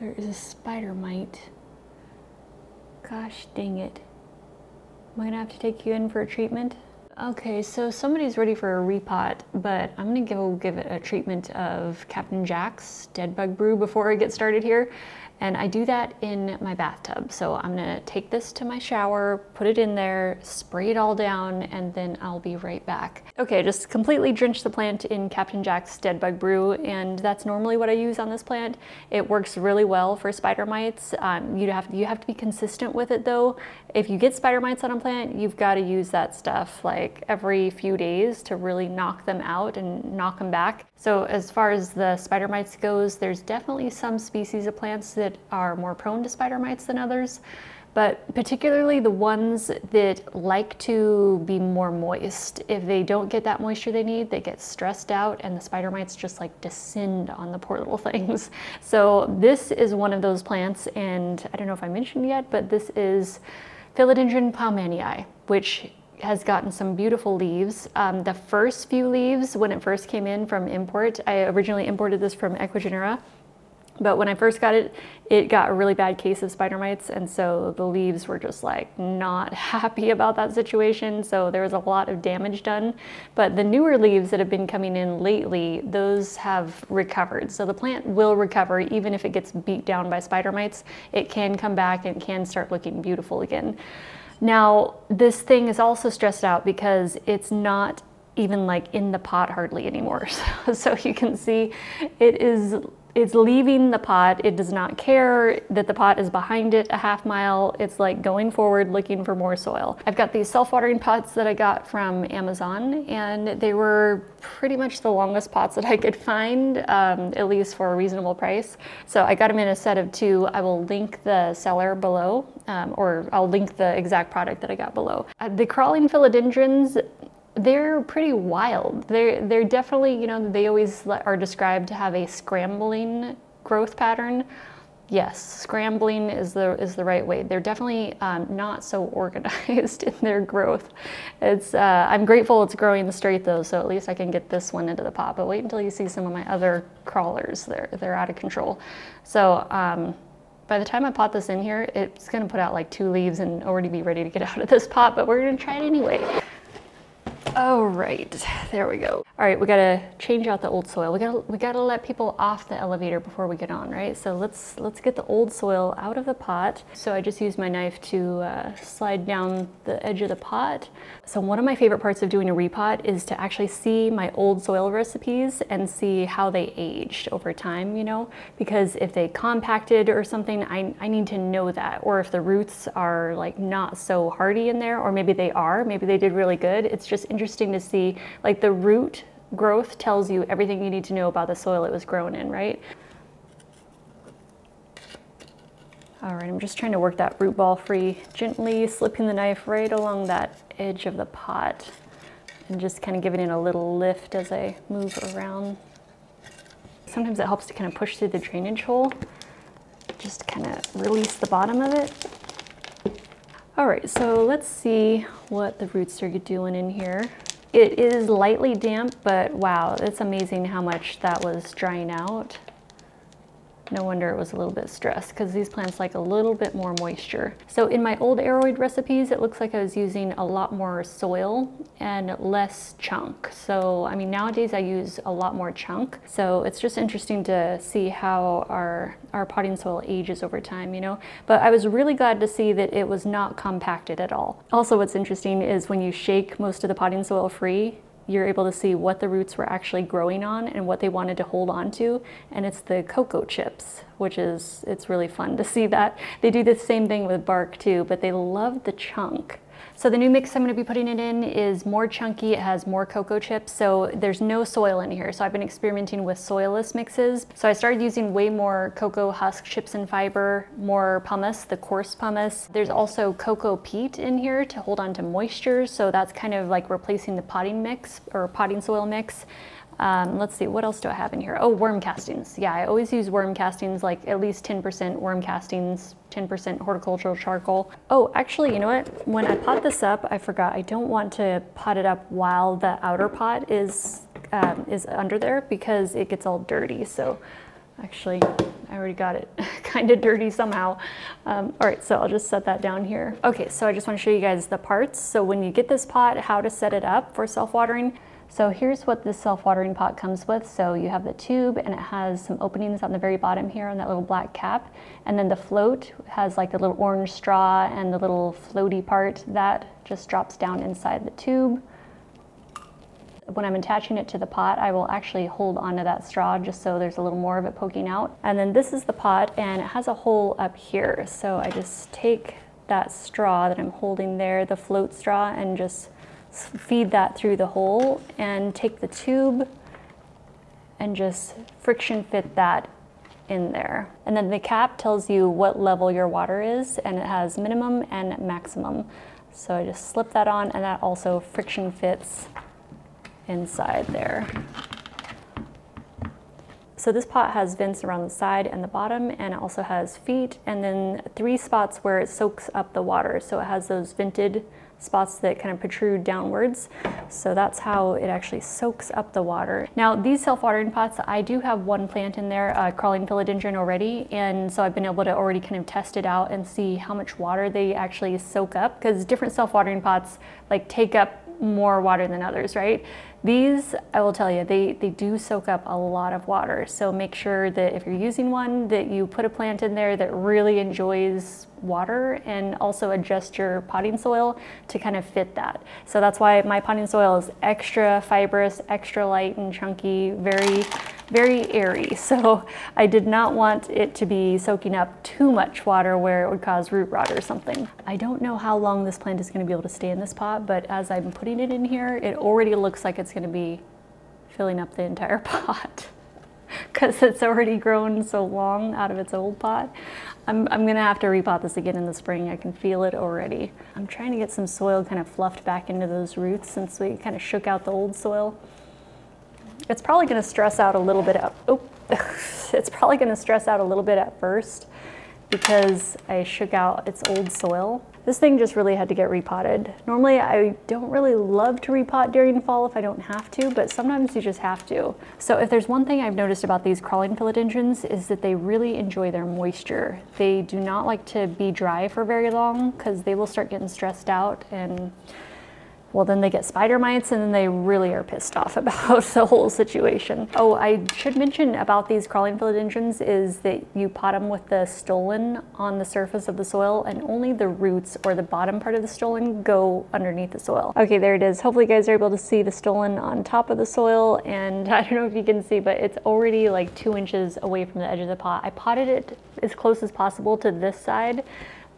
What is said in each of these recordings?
There is a spider mite. Gosh dang it. Am I gonna have to take you in for a treatment? Okay, so somebody's ready for a repot, but I'm gonna go give it a treatment of Captain Jack's Dead Bug Brew before I get started here. And I do that in my bathtub. So I'm gonna take this to my shower, put it in there, spray it all down, and then I'll be right back. Okay, just completely drench the plant in Captain Jack's Dead Bug Brew, and that's normally what I use on this plant. It works really well for spider mites. Um, you, have, you have to be consistent with it though. If you get spider mites on a plant, you've gotta use that stuff like every few days to really knock them out and knock them back. So as far as the spider mites goes, there's definitely some species of plants that are more prone to spider mites than others, but particularly the ones that like to be more moist. If they don't get that moisture they need, they get stressed out and the spider mites just like descend on the poor little things. So this is one of those plants and I don't know if I mentioned yet, but this is Philodendron plowmanii, which has gotten some beautiful leaves. Um, the first few leaves, when it first came in from import, I originally imported this from Ecuagenera, but when I first got it, it got a really bad case of spider mites, and so the leaves were just like not happy about that situation, so there was a lot of damage done. But the newer leaves that have been coming in lately, those have recovered. So the plant will recover even if it gets beat down by spider mites. It can come back and can start looking beautiful again. Now, this thing is also stressed out because it's not even like in the pot hardly anymore. So, so, you can see it is it's leaving the pot. It does not care that the pot is behind it a half mile. It's like going forward looking for more soil. I've got these self-watering pots that I got from Amazon and they were pretty much the longest pots that I could find, um, at least for a reasonable price. So I got them in a set of two. I will link the seller below um, or I'll link the exact product that I got below. Uh, the crawling philodendrons, they're pretty wild. They're, they're definitely, you know, they always are described to have a scrambling growth pattern. Yes, scrambling is the, is the right way. They're definitely um, not so organized in their growth. It's, uh, I'm grateful it's growing straight though, so at least I can get this one into the pot, but wait until you see some of my other crawlers. They're, they're out of control. So um, by the time I pot this in here, it's gonna put out like two leaves and already be ready to get out of this pot, but we're gonna try it anyway. All right, there we go. All right, we gotta change out the old soil. We gotta we gotta let people off the elevator before we get on, right? So let's let's get the old soil out of the pot. So I just used my knife to uh, slide down the edge of the pot. So one of my favorite parts of doing a repot is to actually see my old soil recipes and see how they aged over time, you know? Because if they compacted or something, I, I need to know that. Or if the roots are like not so hardy in there, or maybe they are, maybe they did really good. It's just interesting to see like the root growth tells you everything you need to know about the soil it was grown in, right? All right, I'm just trying to work that root ball free, gently slipping the knife right along that edge of the pot and just kind of giving it a little lift as I move around. Sometimes it helps to kind of push through the drainage hole, just kind of release the bottom of it. All right, so let's see what the roots are doing in here. It is lightly damp, but wow, it's amazing how much that was drying out. No wonder it was a little bit stressed because these plants like a little bit more moisture. So in my old aroid recipes, it looks like I was using a lot more soil and less chunk. So, I mean, nowadays I use a lot more chunk. So it's just interesting to see how our, our potting soil ages over time, you know? But I was really glad to see that it was not compacted at all. Also, what's interesting is when you shake most of the potting soil free, you're able to see what the roots were actually growing on and what they wanted to hold on to. And it's the cocoa chips, which is, it's really fun to see that. They do the same thing with bark too, but they love the chunk. So the new mix I'm gonna be putting it in is more chunky, it has more cocoa chips, so there's no soil in here. So I've been experimenting with soilless mixes. So I started using way more cocoa husk chips and fiber, more pumice, the coarse pumice. There's also cocoa peat in here to hold on to moisture, so that's kind of like replacing the potting mix or potting soil mix. Um, let's see, what else do I have in here? Oh, worm castings. Yeah, I always use worm castings, like at least 10% worm castings, 10% horticultural charcoal. Oh, actually, you know what? When I pot this up, I forgot, I don't want to pot it up while the outer pot is, um, is under there because it gets all dirty. So actually, I already got it kind of dirty somehow. Um, all right, so I'll just set that down here. Okay, so I just want to show you guys the parts. So when you get this pot, how to set it up for self-watering. So here's what this self-watering pot comes with. So you have the tube and it has some openings on the very bottom here on that little black cap. And then the float has like the little orange straw and the little floaty part that just drops down inside the tube. When I'm attaching it to the pot, I will actually hold onto that straw just so there's a little more of it poking out. And then this is the pot and it has a hole up here. So I just take that straw that I'm holding there, the float straw, and just feed that through the hole and take the tube and just friction fit that in there. And then the cap tells you what level your water is and it has minimum and maximum. So I just slip that on and that also friction fits inside there. So this pot has vents around the side and the bottom and it also has feet and then three spots where it soaks up the water. So it has those vented spots that kind of protrude downwards. So that's how it actually soaks up the water. Now these self-watering pots, I do have one plant in there, uh, crawling philodendron already. And so I've been able to already kind of test it out and see how much water they actually soak up because different self-watering pots like take up more water than others, right? These, I will tell you, they, they do soak up a lot of water. So make sure that if you're using one, that you put a plant in there that really enjoys water and also adjust your potting soil to kind of fit that. So that's why my potting soil is extra fibrous, extra light and chunky, very very airy. So I did not want it to be soaking up too much water where it would cause root rot or something. I don't know how long this plant is going to be able to stay in this pot, but as I'm putting it in here, it already looks like it's going to be filling up the entire pot because it's already grown so long out of its old pot. I'm, I'm gonna have to repot this again in the spring. I can feel it already. I'm trying to get some soil kind of fluffed back into those roots since we kind of shook out the old soil. It's probably going to stress out a little bit. At, oh, it's probably going to stress out a little bit at first because I shook out its old soil. This thing just really had to get repotted. Normally I don't really love to repot during fall if I don't have to, but sometimes you just have to. So if there's one thing I've noticed about these crawling philodendrons is that they really enjoy their moisture. They do not like to be dry for very long because they will start getting stressed out and well, then they get spider mites and then they really are pissed off about the whole situation. Oh, I should mention about these crawling philodendrons is that you pot them with the stolon on the surface of the soil and only the roots or the bottom part of the stolon go underneath the soil. Okay, there it is. Hopefully you guys are able to see the stolon on top of the soil and I don't know if you can see, but it's already like two inches away from the edge of the pot. I potted it as close as possible to this side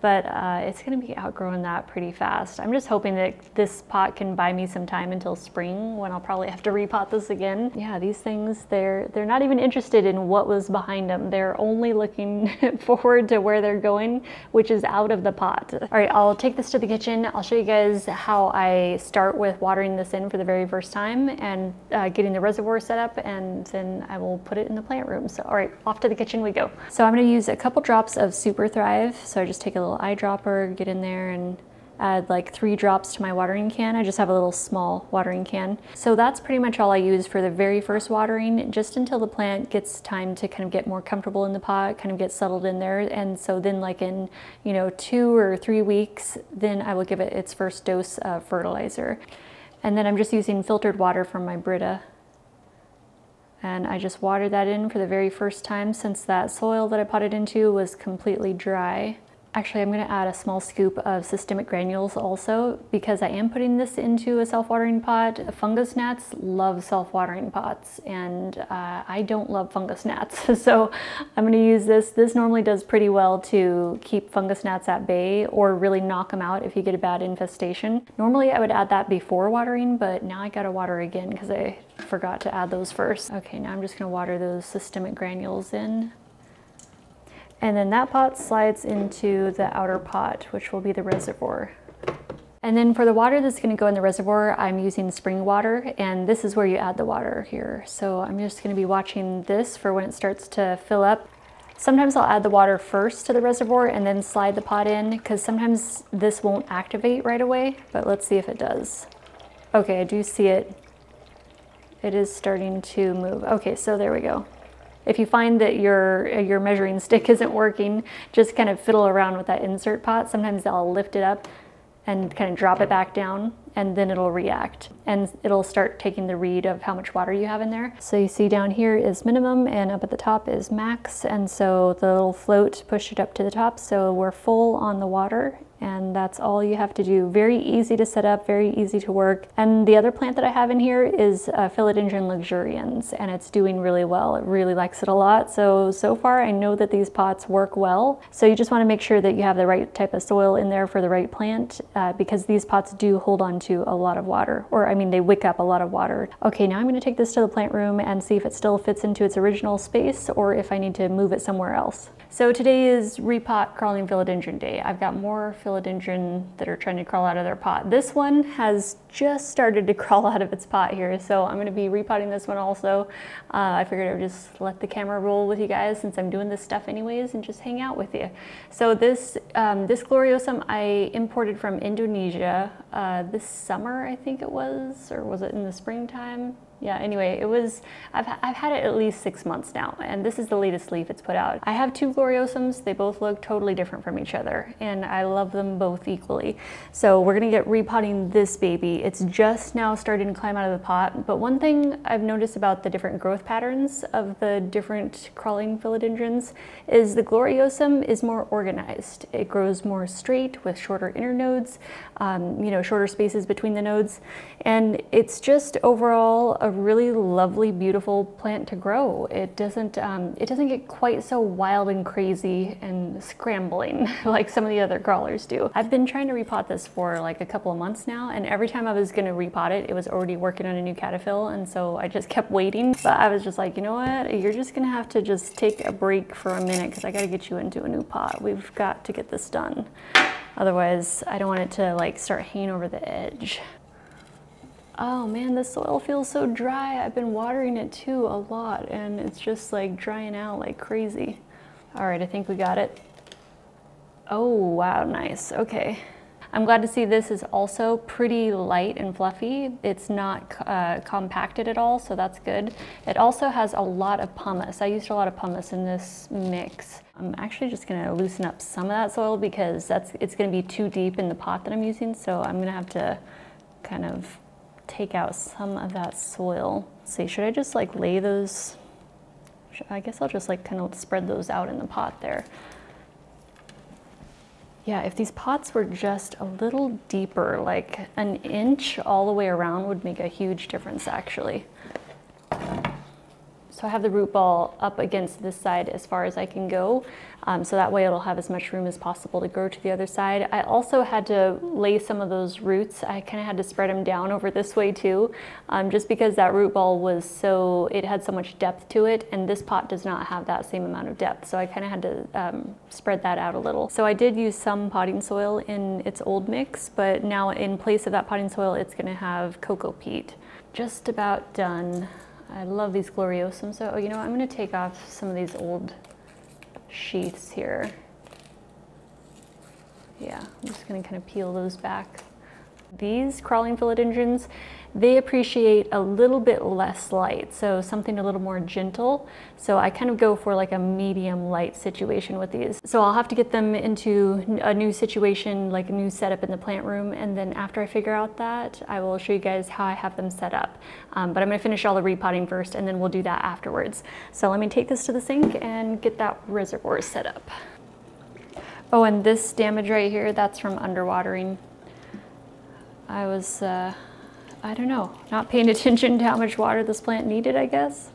but uh, it's gonna be outgrowing that pretty fast. I'm just hoping that this pot can buy me some time until spring when I'll probably have to repot this again. Yeah, these things, they're, they're not even interested in what was behind them. They're only looking forward to where they're going, which is out of the pot. All right, I'll take this to the kitchen. I'll show you guys how I start with watering this in for the very first time and uh, getting the reservoir set up and then I will put it in the plant room. So, all right, off to the kitchen we go. So I'm gonna use a couple drops of Super Thrive. So I just take a little little eyedropper, get in there and add like three drops to my watering can. I just have a little small watering can. So that's pretty much all I use for the very first watering, just until the plant gets time to kind of get more comfortable in the pot, kind of get settled in there. And so then like in, you know, two or three weeks, then I will give it its first dose of fertilizer. And then I'm just using filtered water from my Brita. And I just watered that in for the very first time since that soil that I potted into was completely dry. Actually, I'm going to add a small scoop of systemic granules also because I am putting this into a self-watering pot. Fungus gnats love self-watering pots and uh, I don't love fungus gnats. so I'm going to use this. This normally does pretty well to keep fungus gnats at bay or really knock them out if you get a bad infestation. Normally I would add that before watering, but now I got to water again because I forgot to add those first. Okay, now I'm just going to water those systemic granules in. And then that pot slides into the outer pot, which will be the reservoir. And then for the water that's gonna go in the reservoir, I'm using spring water, and this is where you add the water here. So I'm just gonna be watching this for when it starts to fill up. Sometimes I'll add the water first to the reservoir and then slide the pot in, because sometimes this won't activate right away, but let's see if it does. Okay, I do see it. It is starting to move. Okay, so there we go. If you find that your, uh, your measuring stick isn't working, just kind of fiddle around with that insert pot. Sometimes I'll lift it up and kind of drop it back down and then it'll react and it'll start taking the read of how much water you have in there. So you see down here is minimum and up at the top is max and so the little float pushed it up to the top so we're full on the water and that's all you have to do. Very easy to set up, very easy to work. And the other plant that I have in here is uh, Philodendron luxurians, and it's doing really well. It really likes it a lot. So, so far I know that these pots work well. So you just wanna make sure that you have the right type of soil in there for the right plant, uh, because these pots do hold on to a lot of water, or I mean, they wick up a lot of water. Okay, now I'm gonna take this to the plant room and see if it still fits into its original space, or if I need to move it somewhere else. So today is repot crawling philodendron day. I've got more philodendron that are trying to crawl out of their pot. This one has just started to crawl out of its pot here, so I'm gonna be repotting this one also. Uh, I figured I would just let the camera roll with you guys since I'm doing this stuff anyways and just hang out with you. So this, um, this gloriosum I imported from Indonesia uh, this summer, I think it was, or was it in the springtime? Yeah, anyway, it was, I've, I've had it at least six months now, and this is the latest leaf it's put out. I have two gloriosums, they both look totally different from each other, and I love them both equally. So we're gonna get repotting this baby. It's just now starting to climb out of the pot, but one thing I've noticed about the different growth patterns of the different crawling philodendrons is the gloriosum is more organized. It grows more straight with shorter internodes, um, you know, shorter spaces between the nodes, and it's just overall a really lovely, beautiful plant to grow. It doesn't, um, it doesn't get quite so wild and crazy and scrambling like some of the other crawlers do. I've been trying to repot this for like a couple of months now, and every time I was gonna repot it, it was already working on a new cataphyll, and so I just kept waiting. But I was just like, you know what? You're just gonna have to just take a break for a minute because I gotta get you into a new pot. We've got to get this done. Otherwise, I don't want it to like start hanging over the edge. Oh man, the soil feels so dry. I've been watering it too a lot and it's just like drying out like crazy. All right, I think we got it. Oh, wow, nice, okay. I'm glad to see this is also pretty light and fluffy. It's not uh, compacted at all, so that's good. It also has a lot of pumice. I used a lot of pumice in this mix. I'm actually just gonna loosen up some of that soil because that's it's gonna be too deep in the pot that I'm using, so I'm gonna have to kind of take out some of that soil. Let's see, should I just like lay those? I guess I'll just like kind of spread those out in the pot there. Yeah, if these pots were just a little deeper, like an inch all the way around would make a huge difference actually. So I have the root ball up against this side as far as I can go. Um, so that way it'll have as much room as possible to grow to the other side. I also had to lay some of those roots. I kind of had to spread them down over this way too, um, just because that root ball was so, it had so much depth to it and this pot does not have that same amount of depth. So I kind of had to um, spread that out a little. So I did use some potting soil in its old mix, but now in place of that potting soil, it's gonna have coco peat. Just about done. I love these gloriosums. So, oh, you know, I'm going to take off some of these old sheaths here. Yeah, I'm just going to kind of peel those back. These crawling philodendrons, they appreciate a little bit less light, so something a little more gentle. So I kind of go for like a medium light situation with these. So I'll have to get them into a new situation, like a new setup in the plant room, and then after I figure out that, I will show you guys how I have them set up. Um, but I'm gonna finish all the repotting first, and then we'll do that afterwards. So let me take this to the sink and get that reservoir set up. Oh, and this damage right here, that's from underwatering. I was, uh, I don't know, not paying attention to how much water this plant needed, I guess.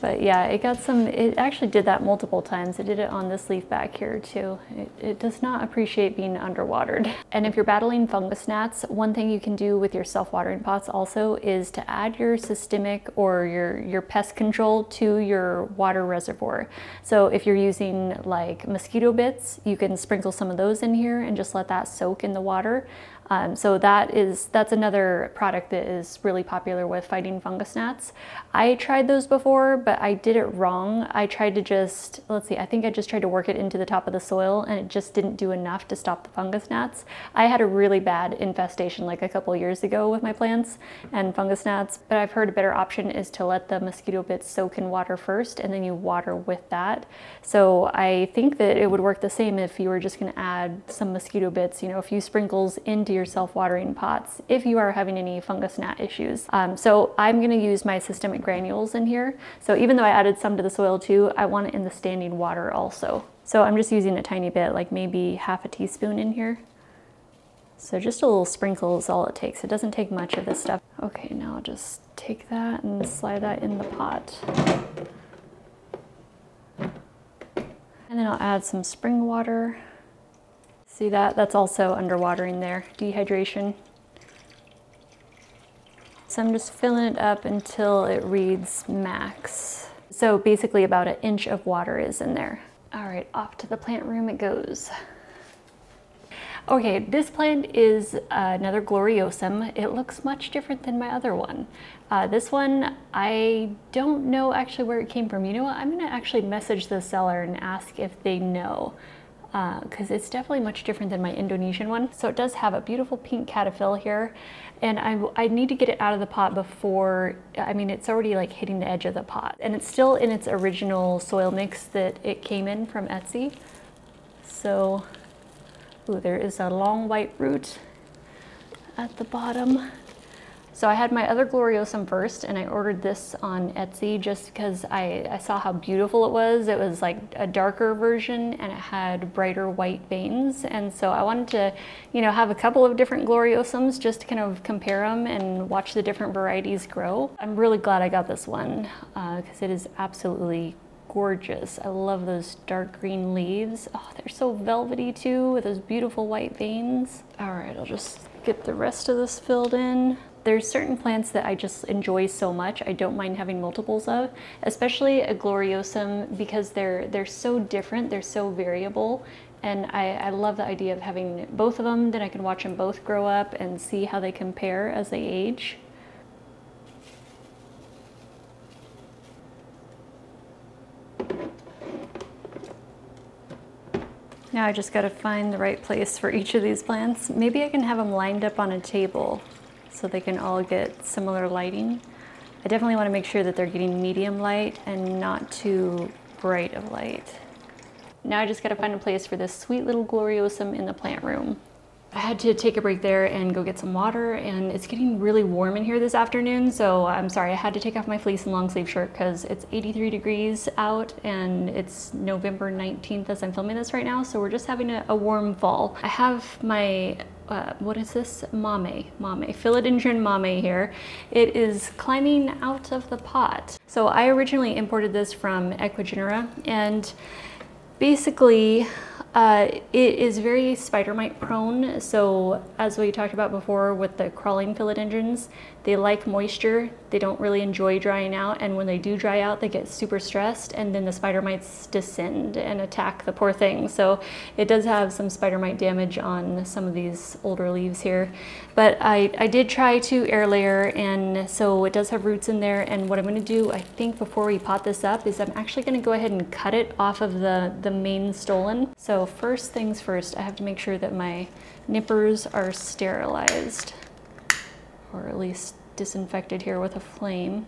But yeah, it got some, it actually did that multiple times. It did it on this leaf back here too. It, it, does not appreciate being underwatered. And if you're battling fungus gnats, one thing you can do with your self-watering pots also is to add your systemic or your, your pest control to your water reservoir. So if you're using like mosquito bits, you can sprinkle some of those in here and just let that soak in the water. Um, so that is that's another product that is really popular with fighting fungus gnats. I tried those before, but I did it wrong. I tried to just, let's see, I think I just tried to work it into the top of the soil and it just didn't do enough to stop the fungus gnats. I had a really bad infestation like a couple years ago with my plants and fungus gnats, but I've heard a better option is to let the mosquito bits soak in water first and then you water with that. So I think that it would work the same if you were just gonna add some mosquito bits, you know, a few sprinkles into your self-watering pots if you are having any fungus gnat issues. Um, so I'm gonna use my systemic granules in here. So even though I added some to the soil too, I want it in the standing water also. So I'm just using a tiny bit, like maybe half a teaspoon in here. So just a little sprinkle is all it takes. It doesn't take much of this stuff. Okay, now I'll just take that and slide that in the pot. And then I'll add some spring water. See that? That's also underwatering there, dehydration. So I'm just filling it up until it reads max. So basically about an inch of water is in there. All right, off to the plant room it goes. Okay, this plant is uh, another Gloriosum. It looks much different than my other one. Uh, this one, I don't know actually where it came from. You know what, I'm gonna actually message the seller and ask if they know because uh, it's definitely much different than my Indonesian one. So it does have a beautiful pink cataphyll here and I, I need to get it out of the pot before, I mean it's already like hitting the edge of the pot and it's still in its original soil mix that it came in from Etsy. So Ooh, there is a long white root at the bottom. So I had my other Gloriosum first and I ordered this on Etsy just because I, I, saw how beautiful it was. It was like a darker version and it had brighter white veins. And so I wanted to, you know, have a couple of different Gloriosums just to kind of compare them and watch the different varieties grow. I'm really glad I got this one because uh, it is absolutely gorgeous. I love those dark green leaves. Oh, they're so velvety too with those beautiful white veins. All right, I'll just get the rest of this filled in. There's certain plants that I just enjoy so much. I don't mind having multiples of, especially a gloriosum because they're they're so different, they're so variable. And I, I love the idea of having both of them, then I can watch them both grow up and see how they compare as they age. Now I just gotta find the right place for each of these plants. Maybe I can have them lined up on a table so they can all get similar lighting. I definitely wanna make sure that they're getting medium light and not too bright of light. Now I just gotta find a place for this sweet little gloriosum in the plant room. I had to take a break there and go get some water and it's getting really warm in here this afternoon so I'm sorry I had to take off my fleece and long sleeve shirt because it's 83 degrees out and it's November 19th as I'm filming this right now so we're just having a, a warm fall. I have my uh, what is this? Mame, mame, philodendron mame here. It is climbing out of the pot. So I originally imported this from Ecuagenera and basically uh, it is very spider mite prone. So as we talked about before with the crawling philodendrons, they like moisture. They don't really enjoy drying out. And when they do dry out, they get super stressed and then the spider mites descend and attack the poor thing. So it does have some spider mite damage on some of these older leaves here. But I, I did try to air layer and so it does have roots in there. And what I'm gonna do, I think before we pot this up is I'm actually gonna go ahead and cut it off of the, the main stolon. So first things first, I have to make sure that my nippers are sterilized or at least disinfected here with a flame.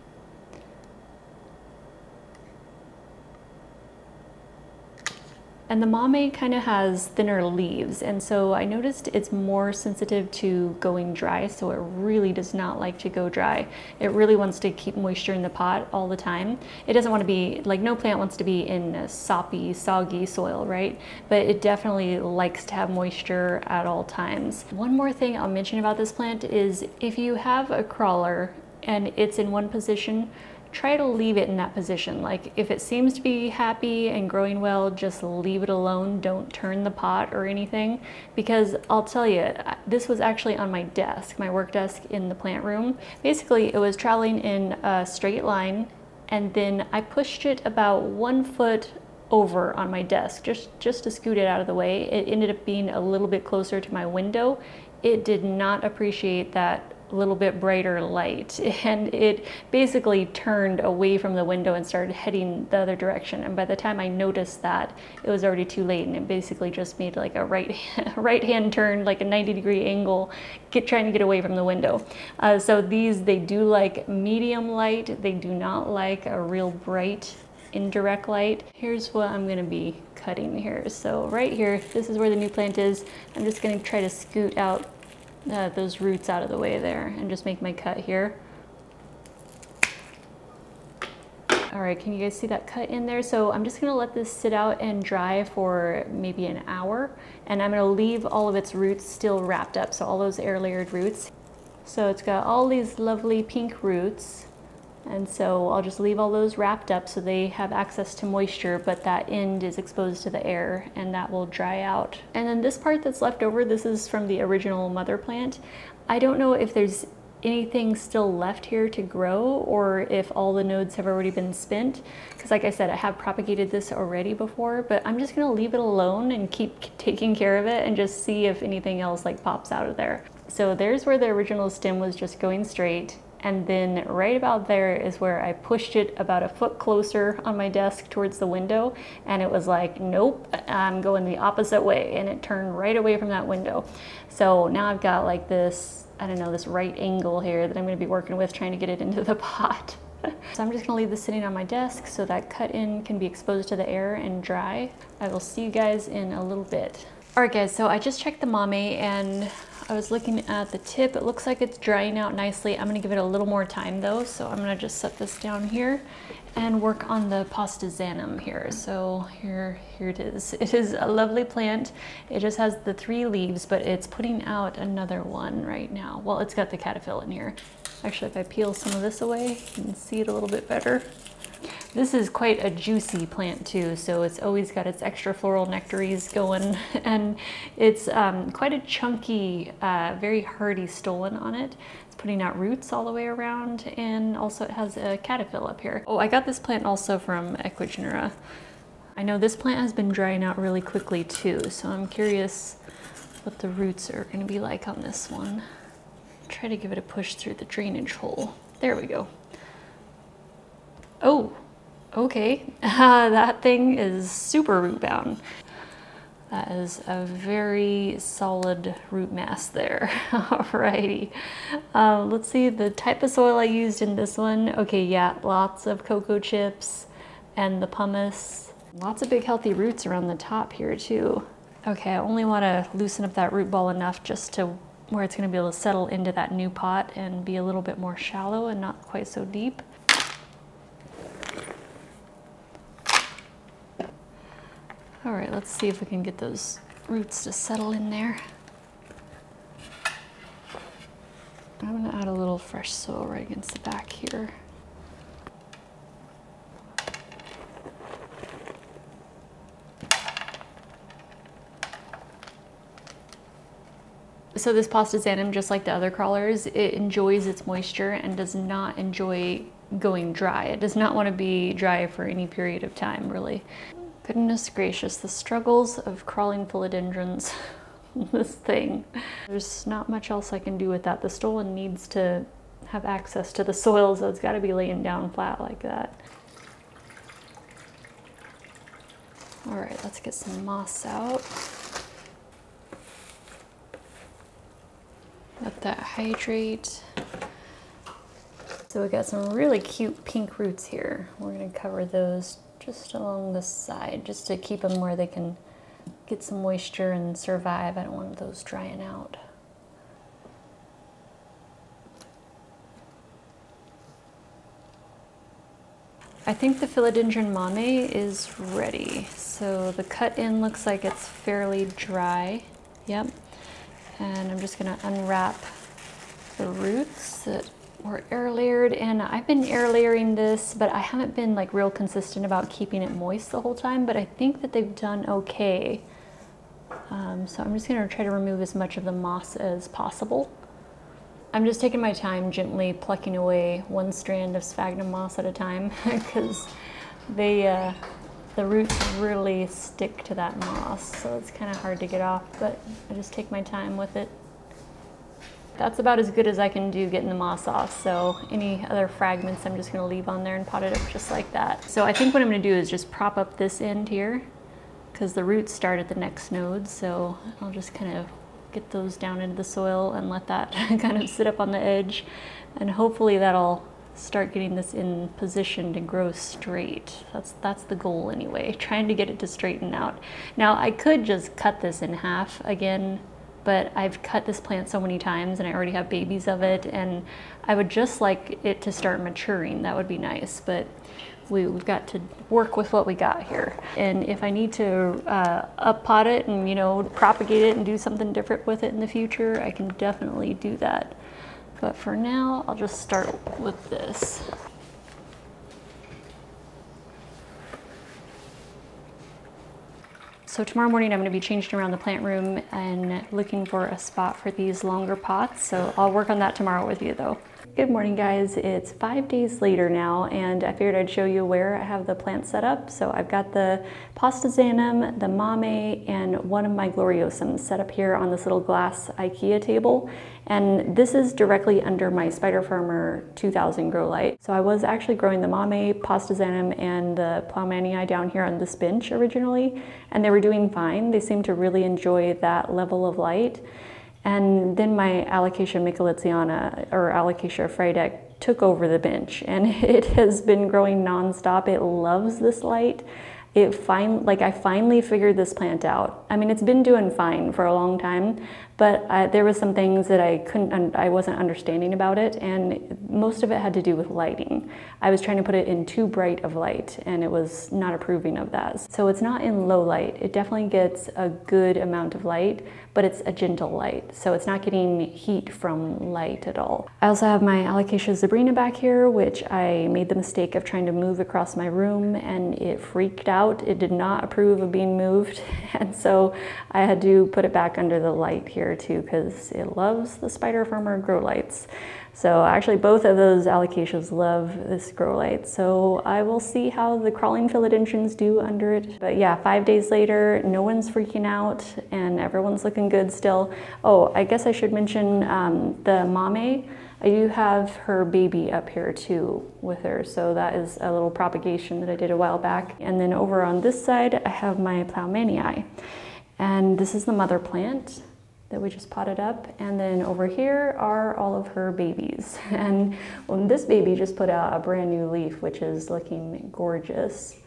And the mame kind of has thinner leaves, and so I noticed it's more sensitive to going dry, so it really does not like to go dry. It really wants to keep moisture in the pot all the time. It doesn't want to be, like no plant wants to be in a soppy, soggy soil, right? But it definitely likes to have moisture at all times. One more thing I'll mention about this plant is if you have a crawler and it's in one position, try to leave it in that position. Like if it seems to be happy and growing well, just leave it alone. Don't turn the pot or anything because I'll tell you, this was actually on my desk, my work desk in the plant room. Basically, it was traveling in a straight line and then I pushed it about one foot over on my desk just, just to scoot it out of the way. It ended up being a little bit closer to my window it did not appreciate that little bit brighter light. And it basically turned away from the window and started heading the other direction. And by the time I noticed that it was already too late and it basically just made like a right right hand turn like a 90 degree angle get trying to get away from the window. Uh, so these they do like medium light. They do not like a real bright indirect light. Here's what I'm gonna be cutting here. So right here this is where the new plant is. I'm just gonna try to scoot out uh, those roots out of the way there and just make my cut here. All right, can you guys see that cut in there? So I'm just gonna let this sit out and dry for maybe an hour and I'm gonna leave all of its roots still wrapped up, so all those air layered roots. So it's got all these lovely pink roots and so I'll just leave all those wrapped up so they have access to moisture, but that end is exposed to the air and that will dry out. And then this part that's left over, this is from the original mother plant. I don't know if there's anything still left here to grow or if all the nodes have already been spent. Because like I said, I have propagated this already before, but I'm just gonna leave it alone and keep taking care of it and just see if anything else like pops out of there. So there's where the original stem was just going straight and then right about there is where I pushed it about a foot closer on my desk towards the window and it was like nope I'm going the opposite way and it turned right away from that window so now I've got like this I don't know this right angle here that I'm going to be working with trying to get it into the pot so I'm just gonna leave this sitting on my desk so that cut in can be exposed to the air and dry. I will see you guys in a little bit. All right guys, so I just checked the mame and I was looking at the tip. It looks like it's drying out nicely. I'm gonna give it a little more time though. So I'm gonna just set this down here and work on the Pastazanum here. So here, here it is. It is a lovely plant. It just has the three leaves, but it's putting out another one right now. Well, it's got the cataphyll in here. Actually, if I peel some of this away, you can see it a little bit better. This is quite a juicy plant too, so it's always got its extra floral nectaries going, and it's um, quite a chunky, uh, very hardy stolon on it. It's putting out roots all the way around, and also it has a cataphyll up here. Oh, I got this plant also from Ecuagenera. I know this plant has been drying out really quickly too, so I'm curious what the roots are gonna be like on this one. Try to give it a push through the drainage hole. There we go. Oh, okay, uh, that thing is super root bound. That is a very solid root mass there. Alrighty. Uh, let's see the type of soil I used in this one. Okay, yeah, lots of cocoa chips and the pumice. Lots of big healthy roots around the top here too. Okay, I only want to loosen up that root ball enough just to where it's going to be able to settle into that new pot and be a little bit more shallow and not quite so deep. All right, let's see if we can get those roots to settle in there. I'm gonna add a little fresh soil right against the back here. So this Pastazanum, just like the other crawlers, it enjoys its moisture and does not enjoy going dry. It does not want to be dry for any period of time, really. Goodness gracious, the struggles of crawling philodendrons. this thing. There's not much else I can do with that. The stolon needs to have access to the soil, so it's got to be laying down flat like that. All right, let's get some moss out. Let that hydrate. So we got some really cute pink roots here. We're gonna cover those just along the side, just to keep them where they can get some moisture and survive. I don't want those drying out. I think the philodendron mame is ready. So the cut in looks like it's fairly dry. Yep. And I'm just gonna unwrap the roots that or air layered and I've been air layering this but I haven't been like real consistent about keeping it moist the whole time but I think that they've done okay. Um, so I'm just gonna try to remove as much of the moss as possible. I'm just taking my time gently plucking away one strand of sphagnum moss at a time because they uh, the roots really stick to that moss so it's kind of hard to get off but I just take my time with it That's about as good as I can do getting the moss off. So any other fragments I'm just gonna leave on there and pot it up just like that. So I think what I'm gonna do is just prop up this end here because the roots start at the next node. So I'll just kind of get those down into the soil and let that kind of sit up on the edge. And hopefully that'll start getting this in position to grow straight. That's, that's the goal anyway, trying to get it to straighten out. Now I could just cut this in half again, but I've cut this plant so many times and I already have babies of it and I would just like it to start maturing. That would be nice, but we, have got to work with what we got here. And if I need to uh, up pot it and, you know, propagate it and do something different with it in the future, I can definitely do that. But for now, I'll just start with this. So tomorrow morning I'm going to be changing around the plant room and looking for a spot for these longer pots. So I'll work on that tomorrow with you though. Good morning guys, it's five days later now and I figured I'd show you where I have the plants set up. So I've got the Pastazanum, the Mame, and one of my Gloriosums set up here on this little glass Ikea table. And this is directly under my Spider Farmer 2000 grow light. So I was actually growing the Mame, Pastazanum, and the Plowmanii down here on this bench originally, and they were doing fine. They seemed to really enjoy that level of light. And then my Alocasia micholitziana or Alocasia frydek took over the bench and it has been growing nonstop. It loves this light it fine like I finally figured this plant out. I mean, it's been doing fine for a long time, but I, there was some things that I couldn't, I wasn't understanding about it, and most of it had to do with lighting. I was trying to put it in too bright of light, and it was not approving of that. So it's not in low light. It definitely gets a good amount of light, but it's a gentle light, so it's not getting heat from light at all. I also have my Alocasia zebrina back here, which I made the mistake of trying to move across my room, and it freaked out. It did not approve of being moved. And so I had to put it back under the light here too because it loves the Spider Farmer grow lights. So actually both of those alocasias love this grow light. So I will see how the crawling philodendrons do under it. But yeah, five days later, no one's freaking out and everyone's looking good still. Oh, I guess I should mention um, the mame. I do have her baby up here too with her, so that is a little propagation that I did a while back. And then over on this side, I have my Plowmanii. And this is the mother plant that we just potted up. And then over here are all of her babies. And well, this baby just put out a brand new leaf, which is looking gorgeous.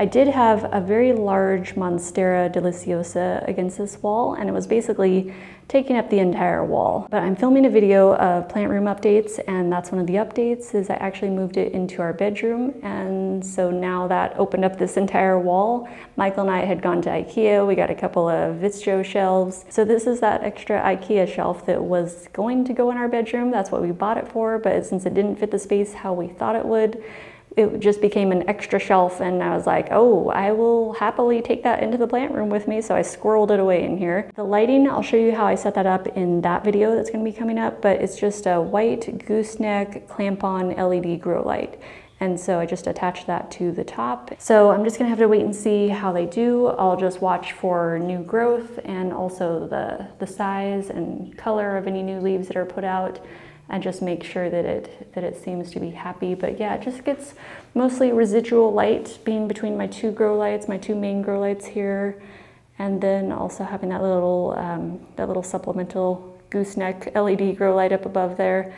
I did have a very large Monstera deliciosa against this wall, and it was basically taking up the entire wall. But I'm filming a video of plant room updates and that's one of the updates is I actually moved it into our bedroom and so now that opened up this entire wall. Michael and I had gone to Ikea, we got a couple of Vittsjo shelves. So this is that extra Ikea shelf that was going to go in our bedroom. That's what we bought it for, but since it didn't fit the space how we thought it would, it just became an extra shelf and I was like, oh, I will happily take that into the plant room with me. So I squirreled it away in here. The lighting, I'll show you how I set that up in that video that's gonna be coming up, but it's just a white gooseneck clamp-on LED grow light. And so I just attached that to the top. So I'm just gonna have to wait and see how they do. I'll just watch for new growth and also the, the size and color of any new leaves that are put out and just make sure that it that it seems to be happy. But yeah, it just gets mostly residual light being between my two grow lights, my two main grow lights here, and then also having that little um, that little supplemental gooseneck LED grow light up above there.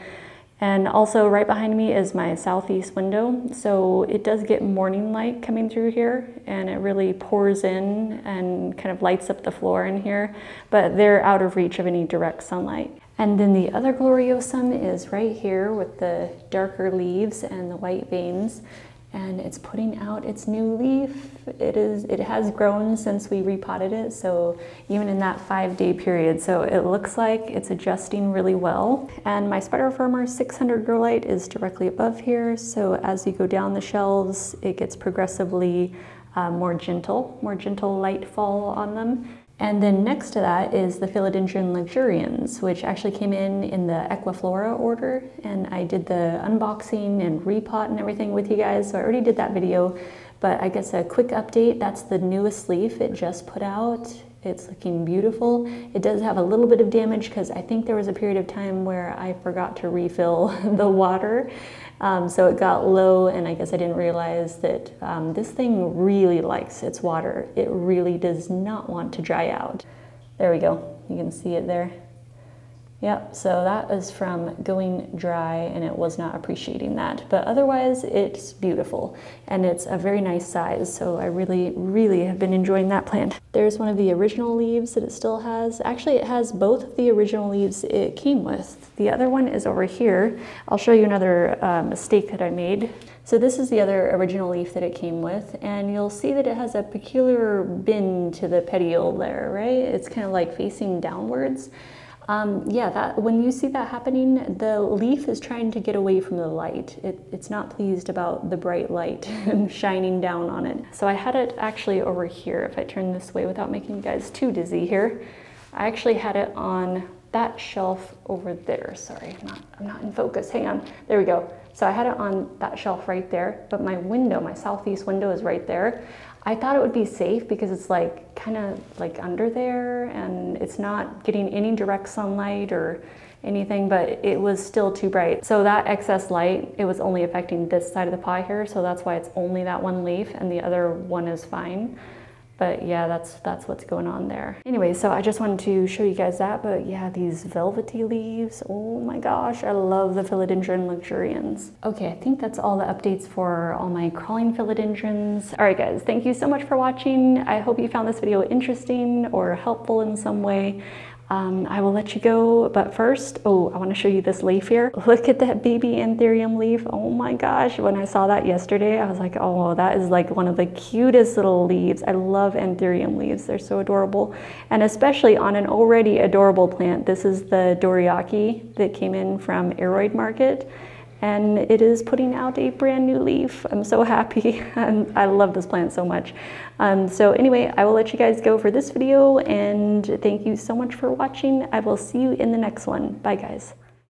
And also right behind me is my southeast window. So it does get morning light coming through here and it really pours in and kind of lights up the floor in here, but they're out of reach of any direct sunlight. And then the other gloriosum is right here with the darker leaves and the white veins and it's putting out its new leaf. It is it has grown since we repotted it, so even in that five day period. So it looks like it's adjusting really well. And my Spider Farmer 600 grow light is directly above here. So as you go down the shelves, it gets progressively uh, more gentle, more gentle light fall on them. And then next to that is the Philodendron luxurians, which actually came in in the Equiflora order. And I did the unboxing and repot and everything with you guys. So I already did that video. But I guess a quick update, that's the newest leaf it just put out. It's looking beautiful. It does have a little bit of damage because I think there was a period of time where I forgot to refill the water. Um, so it got low and I guess I didn't realize that um, this thing really likes its water. It really does not want to dry out. There we go. You can see it there. Yep, so that is from going dry and it was not appreciating that. But otherwise, it's beautiful and it's a very nice size. So I really, really have been enjoying that plant. There's one of the original leaves that it still has. Actually, it has both of the original leaves it came with. The other one is over here. I'll show you another uh, mistake that I made. So this is the other original leaf that it came with, and you'll see that it has a peculiar bend to the petiole there, right? It's kind of like facing downwards. Um, yeah, that when you see that happening, the leaf is trying to get away from the light. It, it's not pleased about the bright light shining down on it. So I had it actually over here, if I turn this way without making you guys too dizzy here. I actually had it on that shelf over there. Sorry, I'm not, I'm not in focus. Hang on. There we go. So I had it on that shelf right there, but my window, my southeast window is right there. I thought it would be safe because it's like kind of like under there and it's not getting any direct sunlight or anything, but it was still too bright. So that excess light, it was only affecting this side of the pie here. So that's why it's only that one leaf and the other one is fine. But yeah, that's that's what's going on there. Anyway, so I just wanted to show you guys that. But yeah, these velvety leaves. Oh my gosh, I love the philodendron luxurians. Okay, I think that's all the updates for all my crawling philodendrons. All right, guys, thank you so much for watching. I hope you found this video interesting or helpful in some way. Um, I will let you go, but first, oh, I want to show you this leaf here. Look at that baby anthurium leaf. Oh my gosh, when I saw that yesterday, I was like, oh, that is like one of the cutest little leaves. I love anthurium leaves. They're so adorable. And especially on an already adorable plant. This is the Dorayaki that came in from Aroid Market and it is putting out a brand new leaf. I'm so happy I love this plant so much. Um, so anyway, I will let you guys go for this video and thank you so much for watching. I will see you in the next one. Bye guys.